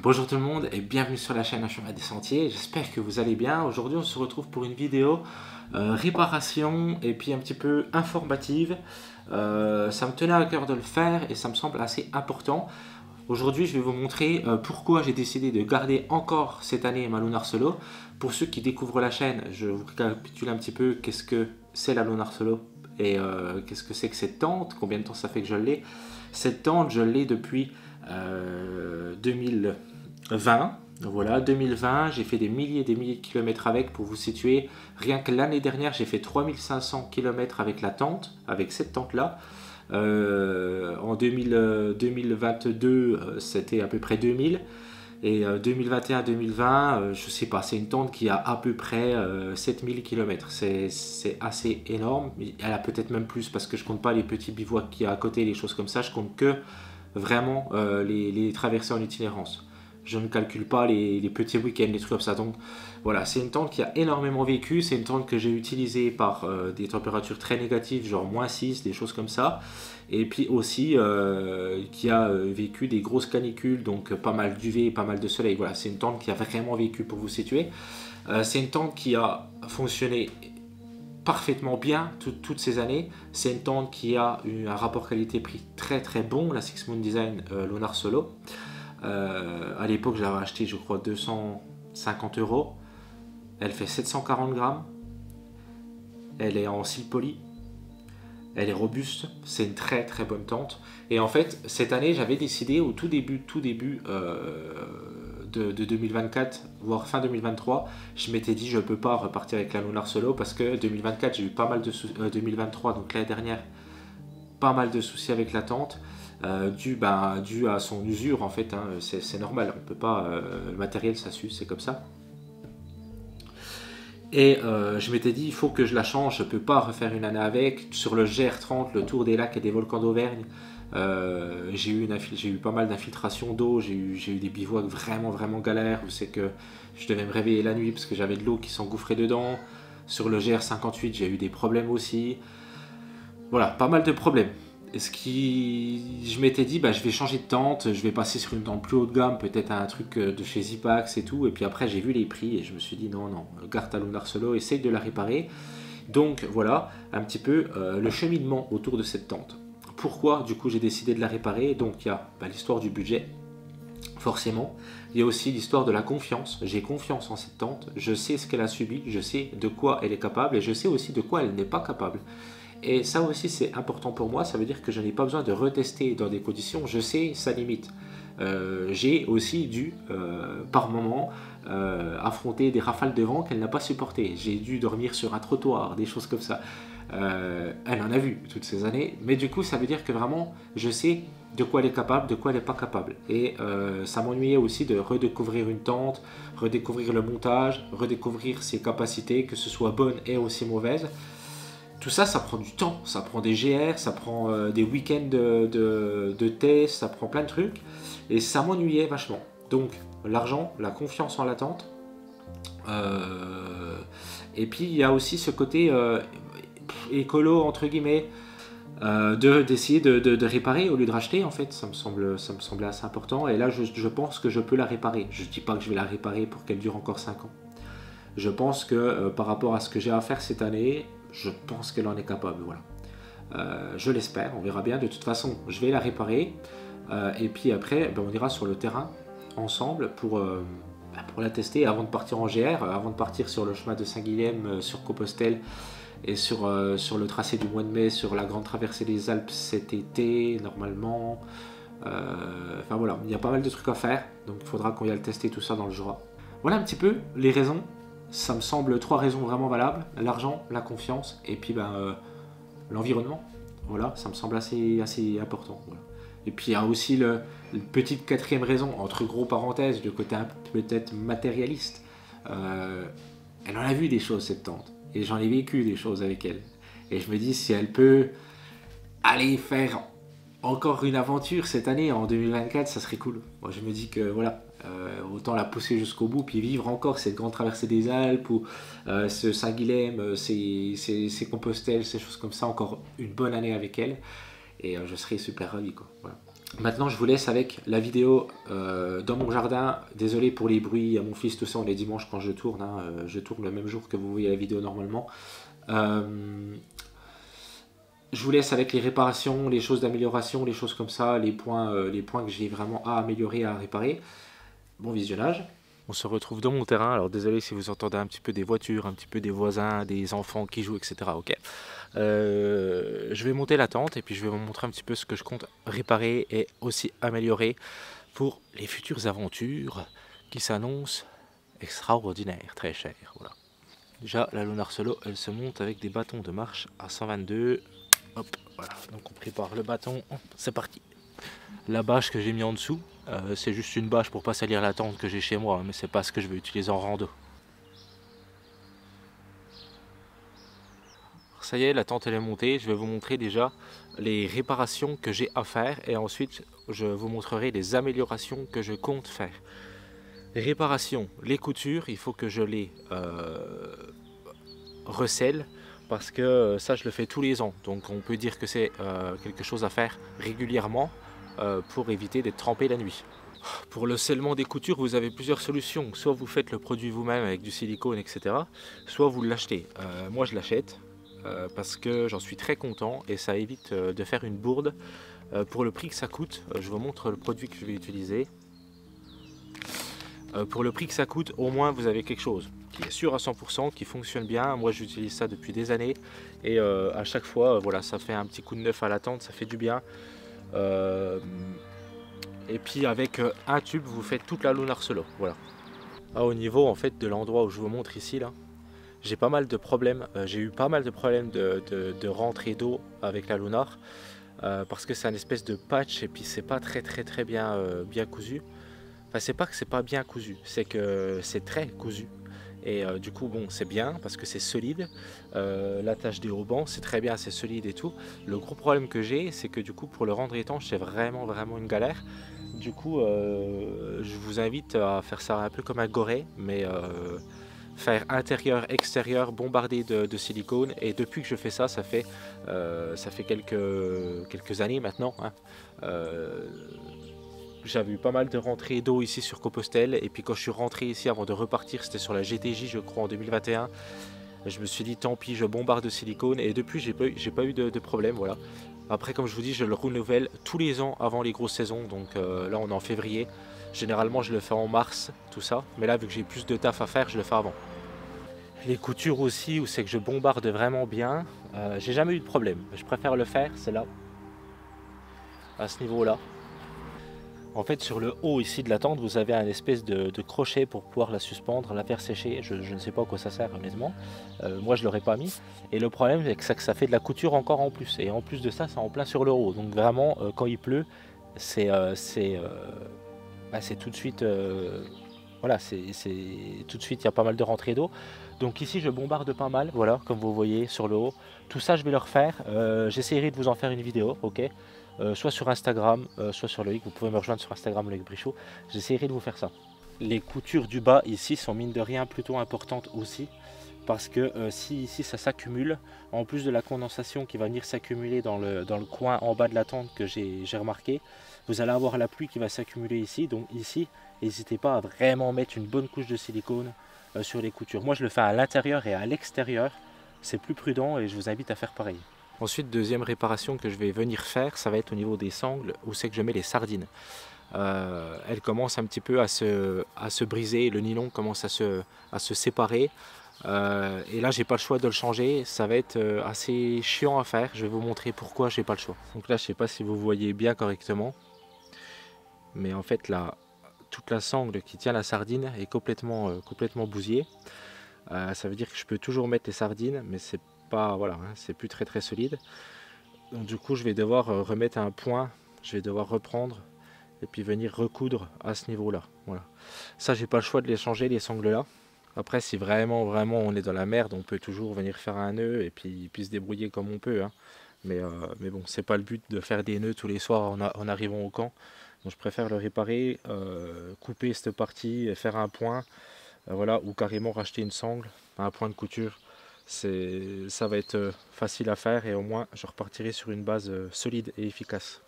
Bonjour tout le monde et bienvenue sur la chaîne Un chemin des sentiers. J'espère que vous allez bien. Aujourd'hui, on se retrouve pour une vidéo euh, réparation et puis un petit peu informative. Euh, ça me tenait à cœur de le faire et ça me semble assez important. Aujourd'hui, je vais vous montrer euh, pourquoi j'ai décidé de garder encore cette année ma Lunar Solo. Pour ceux qui découvrent la chaîne, je vous récapitule un petit peu qu'est-ce que c'est la Lunar Solo et qu'est-ce que c'est que cette tente, combien de temps ça fait que je l'ai. Cette tente, je l'ai depuis 2020. Euh, voilà, 2020, j'ai fait des milliers et des milliers de kilomètres avec pour vous situer. Rien que l'année dernière, j'ai fait 3500 kilomètres avec la tente, avec cette tente-là. Euh, en 2022, euh, c'était à peu près 2000. Et 2021-2020, je sais pas, c'est une tente qui a à peu près 7000 km. C'est assez énorme. Elle a peut-être même plus parce que je compte pas les petits bivouacs qui y a à côté, les choses comme ça. Je compte que vraiment euh, les, traversées en itinérance. Je ne calcule pas les, petits week-ends, les trucs comme ça. Donc voilà, c'est une tente qui a énormément vécu. C'est une tente que j'ai utilisée par euh, des températures très négatives, genre moins 6, des choses comme ça. Et puis aussi euh, qui a vécu des grosses canicules, donc pas mal d'UV, pas mal de soleil. Voilà, c'est une tente qui a vraiment vécu pour vous situer. c'est une tente qui a fonctionné parfaitement bien toutes ces années. C'est une tente qui a eu un rapport qualité-prix très très bon, la Six Moon Design euh, Lunar Solo. Euh, à l'époque, je l'avais acheté, je crois, 250 euros. Elle fait 740 grammes. Elle est en cils poli. Elle est robuste. C'est une très très bonne tente. Et en fait, cette année, j'avais décidé au tout début, tout début, euh, de, 2024, voire fin 2023, je m'étais dit je peux pas repartir avec la Lunar Solo parce que 2024 j'ai eu pas mal de soucis, 2023 donc l'année dernière, pas mal de soucis avec la tente. Euh, dû, dû à son usure en fait, hein, c'est normal, on peut pas, euh, le matériel ça suce, c'est comme ça. Et euh, je m'étais dit, il faut que je la change, je peux pas refaire une année avec. Sur le GR30, le tour des lacs et des volcans d'Auvergne, euh, j'ai eu, pas mal d'infiltration d'eau, j'ai eu, des bivouacs vraiment vraiment galères où c'est que je devais me réveiller la nuit parce que j'avais de l'eau qui s'engouffrait dedans. Sur le GR58 j'ai eu des problèmes aussi. Voilà, pas mal de problèmes. Ce qui, je m'étais dit, bah, je vais changer de tente, je vais passer sur une tente plus haut de gamme, peut-être un truc euh, de chez Zipax et tout. Et puis après, j'ai vu les prix et je me suis dit, non, non, garde ta Solo, essaye de la réparer. Donc voilà un petit peu euh, le cheminement autour de cette tente pourquoi du coup j'ai décidé de la réparer. Donc il y a bah, l'histoire du budget, forcément. Il y a aussi l'histoire de la confiance. J'ai confiance en cette tante. Je sais ce qu'elle a subi, je sais de quoi elle est capable et je sais aussi de quoi elle n'est pas capable. Et ça aussi c'est important pour moi. Ça veut dire que je n'ai pas besoin de retester dans des conditions. Je sais sa limite. Euh, j'ai aussi dû, euh, par moment, euh, affronter des rafales de vent qu'elle n'a pas supportées. J'ai dû dormir sur un trottoir, des choses comme ça. Elle en a vu toutes ces années, mais du coup, ça veut dire que vraiment, je sais de quoi elle est capable, de quoi elle n'est pas capable. Et ça m'ennuyait aussi de redécouvrir une tente, redécouvrir le montage, redécouvrir ses capacités, que ce soit bonne et aussi mauvaise tout ça, ça prend du temps. Ça prend des GR, ça prend des week-ends de, de, de tests, ça prend plein de trucs. Et ça m'ennuyait vachement. Donc l'argent, la confiance en l'attente. Euh, et puis il y a aussi ce côté euh, écolo entre guillemets euh, de d'essayer de, réparer au lieu de racheter en fait. Ça me semble ça me semblait assez important. Et là je, pense que je peux la réparer. Je dis pas que je vais la réparer pour qu'elle dure encore 5 ans. Je pense que par rapport à ce que j'ai à faire cette année je pense qu'elle en est capable voilà. Je l'espère. On verra bien. De toute façon je vais la réparer. Euh, et puis après, ben, on ira sur le terrain ensemble pour, euh, ben, pour la tester avant de partir en GR, euh, avant de partir sur le chemin de Saint-Guilhem, sur Compostelle et sur, sur le tracé du mois de mai, sur la grande traversée des Alpes cet été, normalement. enfin voilà, il y a pas mal de trucs à faire, donc il faudra qu'on y aille tester tout ça dans le Jura. Voilà un petit peu les raisons. Ça me semble trois raisons vraiment valables l'argent, la confiance et puis ben, l'environnement. Voilà, ça me semble assez, assez important. Et puis il y a aussi le, petite quatrième raison, entre gros parenthèses, de côté peut-être matérialiste. Euh, elle en a vu des choses cette tante, et j'en ai vécu des choses avec elle. Et je me dis si elle peut aller faire encore une aventure cette année en 2024, ça serait cool. Moi je me dis que voilà, euh, autant la pousser jusqu'au bout, puis vivre encore cette grande traversée des Alpes ou euh, ce Saint-Guilhem, ces, ces, Compostelles, ces choses comme ça, encore une bonne année avec elle et euh, je serai super ravi. Quoi. Maintenant, je vous laisse avec la vidéo euh, dans mon jardin. Désolé pour les bruits à mon fils, tout ça, on est dimanche quand je tourne. Hein. Euh, je tourne le même jour que vous voyez la vidéo normalement. Euh, je vous laisse avec les réparations, les choses d'amélioration, les choses comme ça, les points, les points que j'ai vraiment à améliorer, à réparer. Bon visionnage. On se retrouve dans mon terrain. Alors désolé si vous entendez un petit peu des voitures, un petit peu des voisins, des enfants qui jouent, etc. Ok. Euh, je vais monter la tente et puis je vais vous montrer un petit peu ce que je compte réparer et aussi améliorer pour les futures aventures qui s'annoncent extraordinaires, très chères. Déjà, la Lunar Solo, elle se monte avec des bâtons de marche à 122. Hop, voilà. Donc on prépare le bâton. C'est parti. La bâche que j'ai mis en dessous, euh, c'est juste une bâche pour pas salir la tente que j'ai chez moi, mais c'est pas ce que je vais utiliser en rando. Ça y est, la tente elle est montée. Je vais vous montrer déjà les réparations que j'ai à faire et ensuite je vous montrerai les améliorations que je compte faire. Les réparations, les coutures, il faut que je les euh, recèle parce que ça je le fais tous les ans. Donc on peut dire que c'est euh, quelque chose à faire régulièrement euh, pour éviter d'être trempé la nuit. Pour le scellement des coutures, vous avez plusieurs solutions. Soit vous faites le produit vous-même avec du silicone, etc. Soit vous l'achetez. Euh, moi, je l'achète euh, parce que j'en suis très content et ça évite de faire une bourde. pour le prix que ça coûte, je vous montre le produit que je vais utiliser. pour le prix que ça coûte, au moins vous avez quelque chose qui est sûr à 100%, qui fonctionne bien. Moi, j'utilise ça depuis des années et à chaque fois, voilà, ça fait un petit coup de neuf à la tente, ça fait du bien. Euh, et puis avec euh, un tube, vous faites toute la Lunar Solo. Voilà. Ah, au niveau en fait de l'endroit où je vous montre ici là, j'ai pas mal de problèmes. Euh, j'ai eu pas mal de problèmes de, de, rentrée d'eau avec la Lunar parce que c'est un espèce de patch et puis c'est pas très très très bien bien cousu. Enfin, c'est pas que c'est pas bien cousu, c'est que c'est très cousu. Et euh, du coup, bon, c'est bien parce que c'est solide. Euh, l'attache des haubans, c'est très bien, c'est solide et tout. Le gros problème que j'ai, c'est que du coup, pour le rendre étanche, c'est vraiment, vraiment une galère. Du coup, euh, je vous invite à faire ça un peu comme un goré, mais faire intérieur, extérieur, bombardé de, silicone. Et depuis que je fais ça, ça fait, ça fait quelques, quelques années maintenant. Hein j'avais eu pas mal de rentrées d'eau ici sur Compostelle. Et puis quand je suis rentré ici avant de repartir, c'était sur la GTJ, je crois, en 2021. Je me suis dit, tant pis, je bombarde de silicone. Et depuis, j'ai pas, pas eu de, problème. Voilà. Après, comme je vous dis, je le renouvelle tous les ans avant les grosses saisons. Donc euh, là, on est en février. Généralement, je le fais en mars, tout ça. Mais là, vu que j'ai plus de taf à faire, je le fais avant. Les coutures aussi, où c'est que je bombarde vraiment bien. Euh, j'ai jamais eu de problème. Je préfère le faire, c'est là. À ce niveau-là. En fait, sur le haut ici de la tente, vous avez un espèce de, crochet pour pouvoir la suspendre, la faire sécher. Je, ne sais pas à quoi ça sert, honnêtement. Euh, moi, je ne l'aurais pas mis. Et le problème, c'est que ça, fait de la couture encore en plus. Et en plus de ça, c'est en plein sur le haut. Donc vraiment, euh, quand il pleut, c'est bah, tout de suite... voilà, c'est tout de suite, il y a pas mal de rentrées d'eau. Donc ici, je bombarde pas mal, voilà, comme vous voyez sur le haut. Tout ça, je vais le refaire. J'essaierai de vous en faire une vidéo, ok? Euh, soit sur Instagram, euh, soit sur le Vous pouvez me rejoindre sur Instagram, Loïc Brichot. J'essaierai de vous faire ça. Les coutures du bas ici sont mine de rien plutôt importantes aussi. Parce que euh, si ici ça s'accumule, en plus de la condensation qui va venir s'accumuler dans le, dans le coin en bas de la tente que j'ai remarqué, vous allez avoir la pluie qui va s'accumuler ici. Donc ici, n'hésitez pas à vraiment mettre une bonne couche de silicone sur les coutures. Moi je le fais à l'intérieur et à l'extérieur. C'est plus prudent et je vous invite à faire pareil. Ensuite, deuxième réparation que je vais venir faire, ça va être au niveau des sangles, où c'est que je mets les sardines. Euh, elles commencent un petit peu à se, à se briser, le nylon commence à se, à se séparer. Euh, et là, j'ai pas le choix de le changer. Ça va être euh, assez chiant à faire. Je vais vous montrer pourquoi j'ai pas le choix. Donc là, je sais pas si vous voyez bien correctement, mais en fait, là, toute la sangle qui tient la sardine est complètement, complètement bousillée. ça veut dire que je peux toujours mettre les sardines, mais c'est pas, voilà, hein, c'est plus très très solide. Donc du coup, je vais devoir euh, remettre un point, je vais devoir reprendre et puis venir recoudre à ce niveau-là. Voilà. Ça, j'ai pas le choix de les changer les sangles là. Après, si vraiment vraiment on est dans la merde, on peut toujours venir faire un nœud et puis, puis se débrouiller comme on peut. Hein. Mais, euh, mais bon, c'est pas le but de faire des nœuds tous les soirs en, arrivant au camp. Je préfère le réparer, euh, couper cette partie faire un point, voilà, ou carrément racheter une sangle, un point de couture ça va être euh, facile à faire et au moins je repartirai sur une base euh, solide et efficace.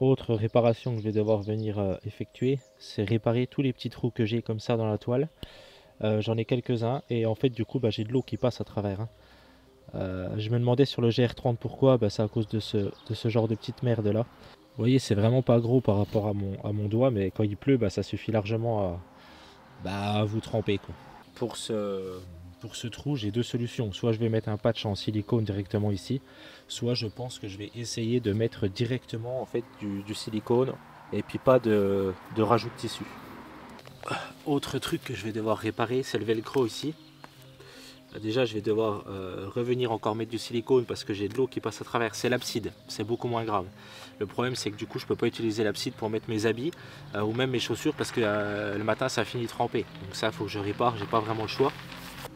Autre réparation que je vais devoir venir euh, effectuer, c'est réparer tous les petits trous que j'ai comme ça dans la toile. Euh, j'en ai quelques-uns et en fait du coup bah, j'ai de l'eau qui passe à travers. Hein. Euh, je me demandais sur le GR30 pourquoi, bah, c'est à cause de ce, de ce, genre de petite merde là. Vous voyez c'est vraiment pas gros par rapport à mon, doigt mais quand il pleut bah, ça suffit largement à, bah, vous tremper. Pour ce, pour ce trou j'ai deux solutions. Soit je vais mettre un patch en silicone directement ici, soit je pense que je vais essayer de mettre directement en fait du, du silicone et puis pas de, de rajout de tissu. Autre truc que je vais devoir réparer, c'est le velcro ici. Euh, déjà, je vais devoir euh, revenir encore mettre du silicone parce que j'ai de l'eau qui passe à travers. C'est l'abside, c'est beaucoup moins grave. Le problème, c'est que du coup, je peux pas utiliser l'abside pour mettre mes habits euh, ou même mes chaussures parce que le matin, ça finit trempé. Donc ça, il faut que je répare, j'ai pas vraiment le choix.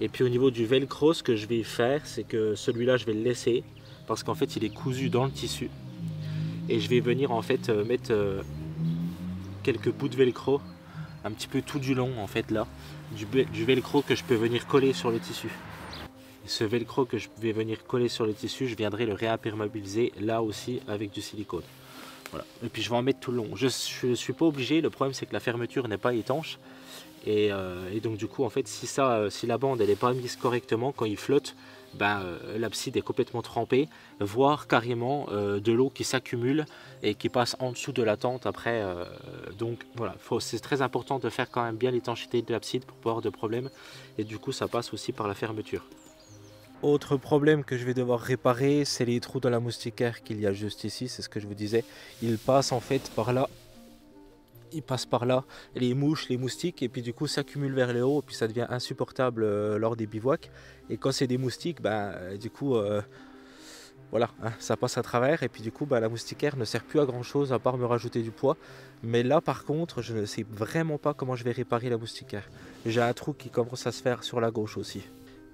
Et puis au niveau du velcro, ce que je vais faire, c'est que celui-là, je vais le laisser parce qu'en fait, il est cousu dans le tissu. Et je vais venir en fait mettre quelques bouts de velcro un petit peu tout du long en fait là du, velcro que je peux venir coller sur le tissu ce velcro que je vais venir coller sur le tissu je viendrai le réimperméabiliser là aussi avec du silicone voilà. et puis je vais en mettre tout le long je ne suis pas obligé le problème c'est que la fermeture n'est pas étanche euh, et, donc du coup en fait si ça euh, si la bande n'est pas mise correctement quand il flotte ben, euh, l'abside est complètement trempée, voire carrément de l'eau qui s'accumule et qui passe en dessous de la tente après. donc voilà, c'est très important de faire quand même bien l'étanchéité de l'abside pour pas avoir de problème. Et du coup ça passe aussi par la fermeture. Autre problème que je vais devoir réparer, c'est les trous dans la moustiquaire qu'il y a juste ici, c'est ce que je vous disais. Il passe en fait par là il passe par là, les mouches, les moustiques, et puis du coup s'accumule vers le haut, et puis ça devient insupportable euh, lors des bivouacs. Et quand c'est des moustiques, ben, euh, du coup, euh, voilà, hein, ça passe à travers, et puis du coup, ben, la moustiquaire ne sert plus à grand chose à part me rajouter du poids. Mais là, par contre, je ne sais vraiment pas comment je vais réparer la moustiquaire. J'ai un trou qui commence à se faire sur la gauche aussi.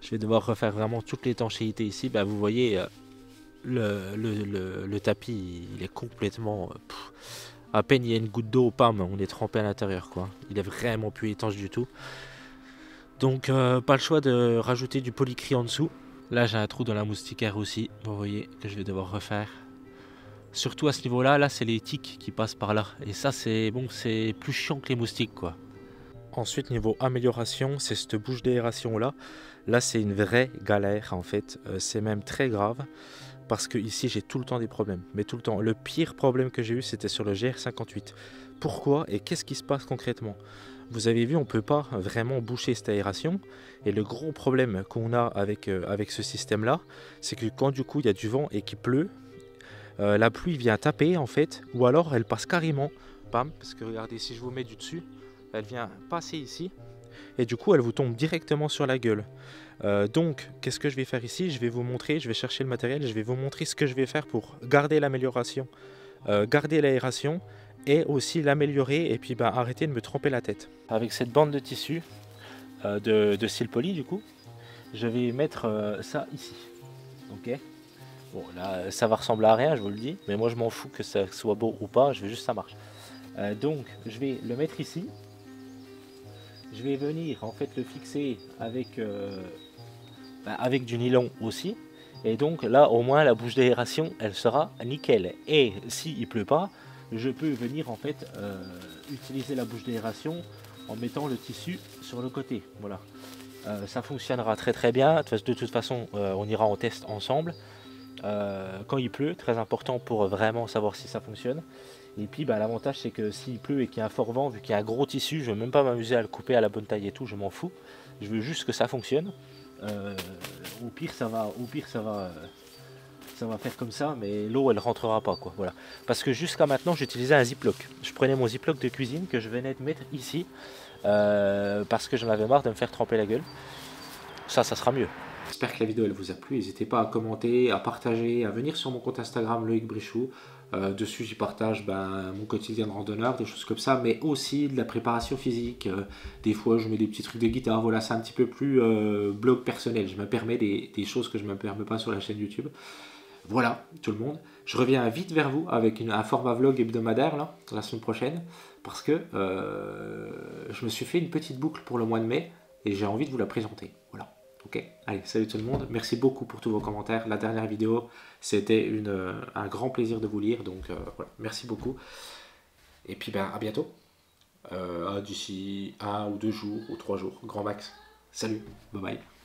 Je vais devoir refaire vraiment toute l'étanchéité ici. Ben, vous voyez, le, tapis, il est complètement à peine il y a une goutte d'eau, pam, on est trempé à l'intérieur quoi. Il est vraiment plus étanche du tout. Donc euh, pas le choix de rajouter du polycry en dessous. Là j'ai un trou dans la moustiquaire aussi, vous voyez, que je vais devoir refaire. Surtout à ce niveau-là, là, c'est les tiques qui passent par là. Et ça c'est bon, c'est plus chiant que les moustiques quoi. Ensuite niveau amélioration, c'est cette bouche d'aération là. Là c'est une vraie galère en fait, euh, c'est même très grave parce que ici j'ai tout le temps des problèmes, mais tout le temps. Le pire problème que j'ai eu c'était sur le GR58. Pourquoi et qu'est-ce qui se passe concrètement? Vous avez vu, on ne peut pas vraiment boucher cette aération. Et le gros problème qu'on a avec, euh, avec ce système-là, c'est que quand du coup il y a du vent et qu'il pleut, euh, la pluie vient taper en fait, ou alors elle passe carrément, pam, parce que regardez, si je vous mets du dessus, elle vient passer ici, et du coup elle vous tombe directement sur la gueule. Euh, donc, qu'est-ce que je vais faire ici? Je vais vous montrer, je vais chercher le matériel, je vais vous montrer ce que je vais faire pour garder l'amélioration, euh, garder l'aération et aussi l'améliorer et puis bah, arrêter de me tromper la tête. Avec cette bande de tissu euh, de, de cils poli du coup, je vais mettre ça ici. Ok? Bon là ça va ressembler à rien je vous le dis, mais moi je m'en fous que ça soit beau ou pas, je veux juste que ça marche. donc je vais le mettre ici. Je vais venir en fait le fixer avec bah, avec du nylon aussi. Et donc là, au moins, la bouche d'aération, elle sera nickel. Et s'il il pleut pas, je peux venir en fait euh, utiliser la bouche d'aération en mettant le tissu sur le côté. Voilà. Euh, ça fonctionnera très très bien. De toute façon, euh, on ira en test ensemble. quand il pleut, très important pour vraiment savoir si ça fonctionne. Et puis bah, l'avantage c'est que s'il pleut et qu'il y a un fort vent, vu qu'il y a un gros tissu, je ne vais même pas m'amuser à le couper à la bonne taille et tout, je m'en fous. Je veux juste que ça fonctionne. Euh, au pire, ça va, au pire, ça va, ça va faire comme ça, mais l'eau, elle rentrera pas, quoi. Voilà. Parce que jusqu'à maintenant, j'utilisais un ziploc. Je prenais mon ziploc de cuisine que je venais de mettre ici, euh, parce que j'en avais marre de me faire tremper la gueule. Ça, ça sera mieux. J'espère que la vidéo elle vous a plu. N'hésitez pas à commenter, à partager, à venir sur mon compte Instagram Loïc Brichou. Euh, dessus, j'y partage ben, mon quotidien de randonneur, des choses comme ça, mais aussi de la préparation physique. Euh, des fois, je mets des petits trucs de guitare. Voilà, c'est un petit peu plus euh, blog personnel. Je me permets des, choses que je ne me permets pas sur la chaîne YouTube. Voilà, tout le monde. Je reviens vite vers vous avec un format vlog hebdomadaire là, la semaine prochaine, parce que je me suis fait une petite boucle pour le mois de mai et j'ai envie de vous la présenter. Voilà. Ok Allez, salut tout le monde. Merci beaucoup pour tous vos commentaires. La dernière vidéo, c'était un grand plaisir de vous lire. Donc voilà, merci beaucoup. Et puis ben, à bientôt. D'ici un ou deux jours ou trois jours, grand max. Salut, bye bye.